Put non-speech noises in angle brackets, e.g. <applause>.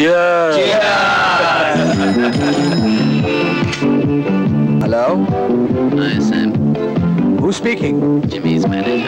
<laughs> Hello? Hi, Sam. Who's speaking? Jimmy's manager.